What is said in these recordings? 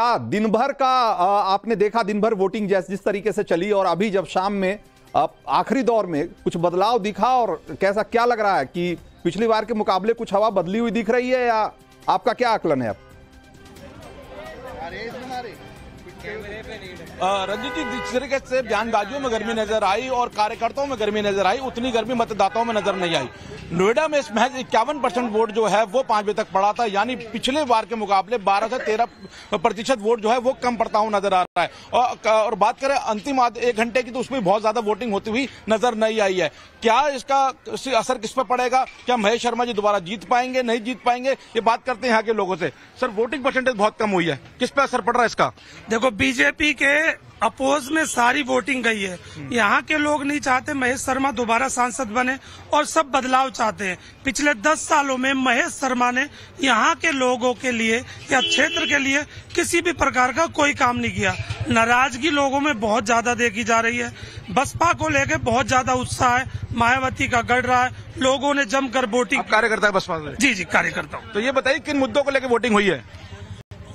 दिन भर का आपने देखा दिन भर वोटिंग जैसे जिस तरीके से चली और अभी जब शाम में आखिरी दौर में कुछ बदलाव दिखा और कैसा, क्या लग रहा है कि पिछली बार के मुकाबले कुछ हवा बदली हुई दिख रही है या आपका क्या आकलन है अब? रंजीत जी जिस तरीके से बयानबाजियों में गर्मी नज़र आई और कार्यकर्ताओं में गर्मी नज़र आई उतनी गर्मी मतदाताओं में नज़र नहीं आई। नोएडा में महज इक्यावन परसेंट वोट जो है वो पाँच बजे तक पड़ा था। यानी पिछले बार के मुकाबले बारह से तेरह प्रतिशत वोट जो है वो कम पड़ता हुआ नज़र आ रहा है। और, और बात करें अंतिम एक घंटे की तो उसमें बहुत ज़्यादा वोटिंग होती हुई नज़र नहीं आई है। क्या इसका असर किस पर पड़ेगा? क्या महेश शर्मा जी दोबारा जीत पाएँगे नहीं जीत पाएँगे? ये बात करते हैं यहाँ के लोगों से। सर वोटिंग परसेंटेज बहुत कम हुई है। किस पे असर पड़ रहा है इसका? देखो बीजेपी के अपोज में सारी वोटिंग गई है। यहाँ के लोग नहीं चाहते महेश शर्मा दोबारा सांसद बने और सब बदलाव चाहते हैं। पिछले दस सालों में महेश शर्मा ने यहाँ के लोगों के लिए या क्षेत्र के लिए किसी भी प्रकार का कोई काम नहीं किया। नाराज़गी लोगों में बहुत ज़्यादा देखी जा रही है। बसपा को लेकर बहुत ज़्यादा उत्साह है। मायावती का गढ़ रहा है। लोगों ने जमकर वोटिंग कार्यकर्ता है बसपा जी जी कार्यकर्ता तो ये बताइए किन मुद्दों को लेकर वोटिंग हुई है?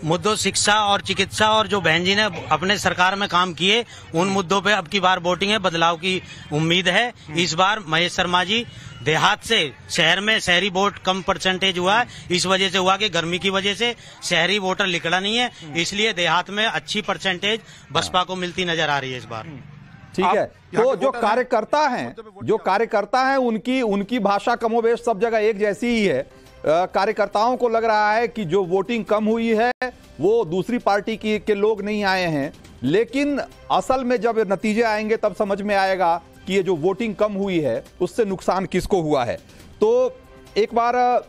मुद्दों शिक्षा और चिकित्सा और जो बहन जी ने अपने सरकार में काम किए उन मुद्दों पे अब की बार वोटिंग है बदलाव की उम्मीद है। इस बार महेश शर्मा जी देहात से शहर में शहरी वोट कम परसेंटेज हुआ है। इस वजह से हुआ कि गर्मी की वजह से शहरी वोटर निकला नहीं है। इसलिए देहात में अच्छी परसेंटेज बसपा को मिलती नज़र आ रही है इस बार। ठीक है। तो जो कार्यकर्ता हैं जो कार्यकर्ता हैं उनकी उनकी भाषा कमोवेश सब जगह एक जैसी ही है। कार्यकर्ताओं को लग रहा है कि जो वोटिंग कम हुई है, वो दूसरी पार्टी की, के लोग नहीं आए हैं। लेकिन असल में जब नतीजे आएँगे, तब समझ में आएगा कि ये जो वोटिंग कम हुई है, उससे नुकसान किसको हुआ है। तो एक बार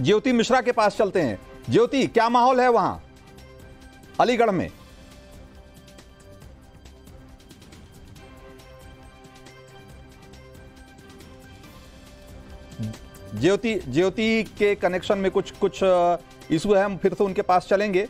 ज्योति मिश्रा के पास चलते हैं। ज्योति, क्या माहौल है वहाँ? अलीगढ़ में। ज्योति ज्योति के कनेक्शन में कुछ कुछ इशू है, हम फिर से उनके पास चलेंगे।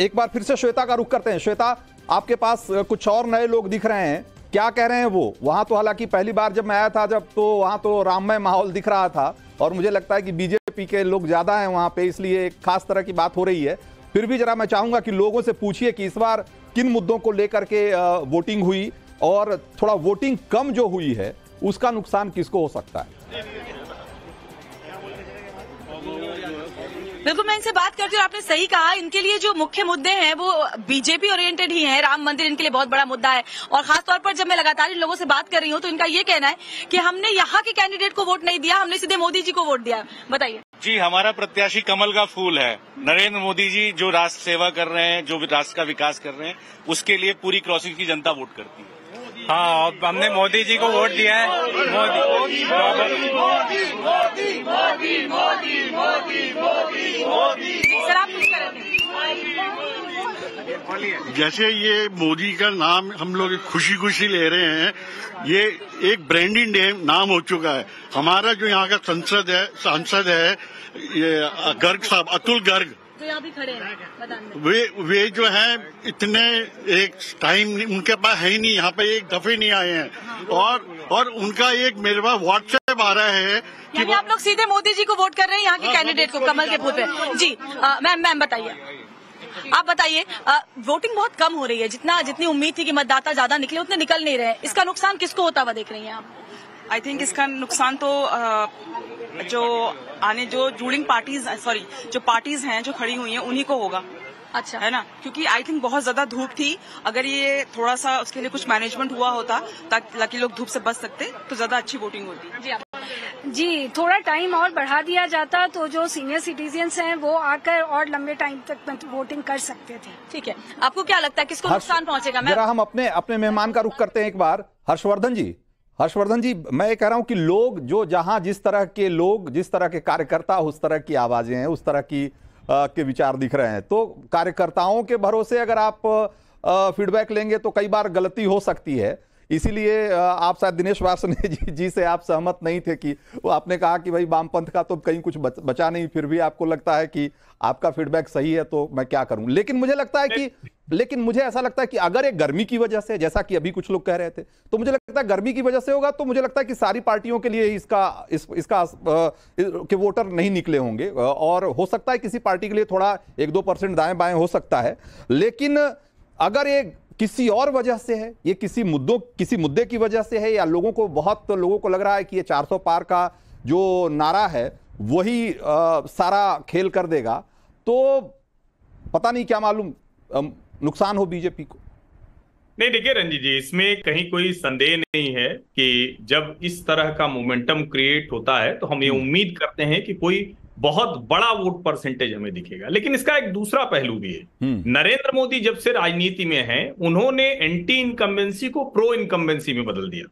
एक बार फिर से श्वेता का रुख करते हैं। श्वेता, आपके पास कुछ और नए लोग दिख रहे हैं। क्या कह रहे हैं वो? वहाँ तो हालाँकि पहली बार जब मैं आया था, जब तो वहाँ तो राममय माहौल दिख रहा था और मुझे लगता है कि बीजेपी के लोग ज़्यादा हैं वहाँ पे, इसलिए एक खास तरह की बात हो रही है। फिर भी जरा मैं चाहूँगा कि लोगों से पूछिए कि इस बार किन मुद्दों को लेकर के वोटिंग हुई और थोड़ा वोटिंग कम जो हुई है, उसका नुकसान किसको हो सकता है? बिल्कुल मैं इनसे बात करती हूँ आपने सही कहा इनके लिए जो मुख्य मुद्दे हैं वो बीजेपी ओरिएंटेड ही हैं राम मंदिर इनके लिए बहुत बड़ा मुद्दा है और खासतौर पर जब मैं लगातार इन लोगों से बात कर रही हूँ तो इनका ये कहना है कि हमने यहाँ के कैंडिडेट को वोट नहीं दिया हमने सीधे मोदी जी को वोट दिया बताइए जी हमारा प्रत्याशी कमल का फूल है नरेंद्र मोदी जी जो राष्ट्र सेवा कर रहे हैं जो राष्ट्र का विकास कर रहे हैं उसके लिए पूरी क्रॉसिंग की जनता वोट करती है हाँ हमने मोदी जी को वोट दिया है मोदी मोदी मोदी मोदी मोदी मोदी मोदी मोदी सर आप कुछ जैसे ये मोदी का नाम हम लोग खुशी खुशी ले रहे हैं ये एक ब्रांडिंग नाम हो चुका है। हमारा जो यहाँ का संसद है सांसद है ये गर्ग साहब अतुल गर्ग। जो यहाँ भी खड़े हैं वे वे जो है इतने एक टाइम उनके पास है ही नहीं यहाँ पे एक दफे नहीं आए हैं। हाँ। और और उनका एक मेरे पास व्हाट्सएप आ रहा है कि आप लोग सीधे मोदी जी को वोट कर रहे हैं यहाँ के कैंडिडेट हाँ, को कमल के बूथ पे जी मैम मैम बताइए। आप बताइए वोटिंग बहुत कम हो रही है। जितना, जितनी उम्मीद थी कि मतदाता ज़्यादा निकले, उतने निकल नहीं रहे इसका नुकसान किसको होता हुआ देख रही हैं आप? आई थिंक इसका नुकसान तो जो आने, जो रूलिंग पार्टीज़ सॉरी जो पार्टीज़ हैं, जो खड़ी हुई हैं, उन्हीं को होगा। अच्छा। है ना? क्योंकि आई थिंक बहुत ज़्यादा धूप थी। अगर ये थोड़ा सा उसके लिए कुछ मैनेजमेंट हुआ होता ताकि लोग धूप से बच सकते तो ज़्यादा अच्छी वोटिंग होती। जी, जी थोड़ा टाइम और बढ़ा दिया जाता तो जो सीनियर सिटीजन्स हैं वो आकर और लंबे टाइम तक वोटिंग कर सकते थे। ठीक है। आपको क्या लगता है किसको नुकसान पहुंचेगा? जरा हम अपने अपने मेहमान का रुख करते हैं एक बार। हर्षवर्धन जी। हर्षवर्धन जी मैं ये कह रहा हूँ कि लोग जो जहाँ जिस तरह के लोग जिस तरह के कार्यकर्ता उस तरह की आवाज़ें हैं उस तरह की के विचार दिख रहे हैं। तो कार्यकर्ताओं के भरोसे अगर आप फीडबैक लेंगे तो कई बार गलती हो सकती है। इसीलिए आप शायद दिनेश वासने जी, जी से आप सहमत नहीं थे कि वो आपने कहा कि भाई वामपंथ का तो कहीं कुछ बचा नहीं फिर भी आपको लगता है कि आपका फीडबैक सही है तो मैं क्या करूँ? लेकिन मुझे लगता है कि लेकिन मुझे ऐसा लगता है कि अगर एक गर्मी की वजह से जैसा कि अभी कुछ लोग कह रहे थे तो मुझे लगता है गर्मी की वजह से होगा तो मुझे लगता है कि सारी पार्टियों के लिए इसका इस, इसका के वोटर नहीं निकले होंगे। और हो सकता है किसी पार्टी के लिए थोड़ा एक दो परसेंट दाएँ बाएँ हो सकता है लेकिन अगर ये किसी और वजह से है ये किसी मुद्दों किसी मुद्दे की वजह से है या लोगों को बहुत लोगों को लग रहा है कि ये 400 पार का जो नारा है वही सारा खेल कर देगा तो पता नहीं क्या मालूम नुकसान हो बीजेपी को नहीं देखिए रंजीत जी इसमें कहीं कोई संदेह नहीं है कि जब इस तरह का मोमेंटम क्रिएट होता है तो हम ये हम्म। उम्मीद करते हैं कि कोई बहुत बड़ा वोट परसेंटेज हमें दिखेगा लेकिन इसका एक दूसरा पहलू भी है हम्म। नरेंद्र मोदी जब से राजनीति में हैं उन्होंने एंटी इनकम्बेंसी को प्रो इनकम्बेंसी में बदल दिया